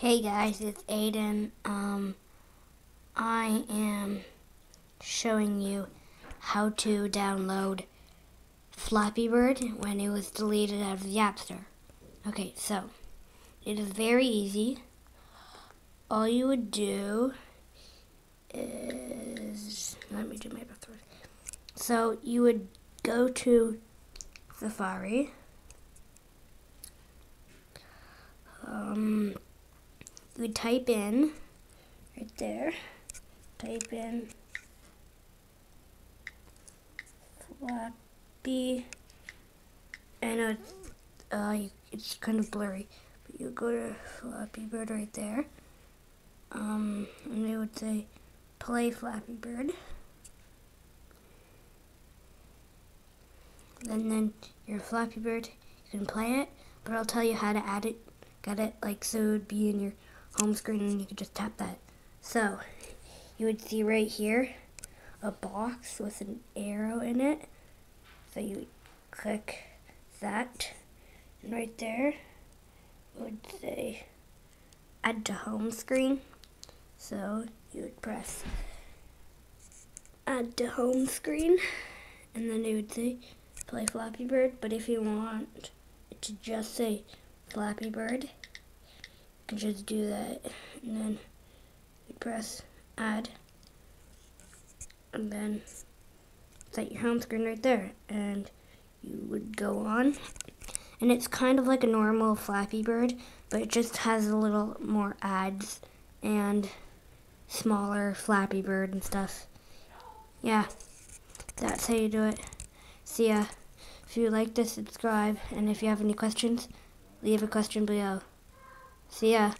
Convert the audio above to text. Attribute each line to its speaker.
Speaker 1: Hey guys, it's Aiden. Um, I am showing you how to download Flappy Bird when it was deleted out of the App Store. Okay, so it is very easy. All you would do is let me do my password. So you would go to Safari. Um, you would type in right there, type in Flappy, and it's, uh, it's kind of blurry, but you go to Flappy Bird right there, um, and it would say play Flappy Bird. And then your Flappy Bird, you can play it, but I'll tell you how to add it, get it, like so it would be in your home screen and you could just tap that. So you would see right here a box with an arrow in it. So you click that and right there would say add to home screen. So you would press add to home screen and then it would say play Flappy Bird. But if you want it to just say Flappy Bird, can just do that and then you press add. And then set your home screen right there and you would go on. And it's kind of like a normal Flappy Bird but it just has a little more ads and smaller Flappy Bird and stuff. Yeah that's how you do it. See ya if you like this subscribe and if you have any questions leave a question below See ya.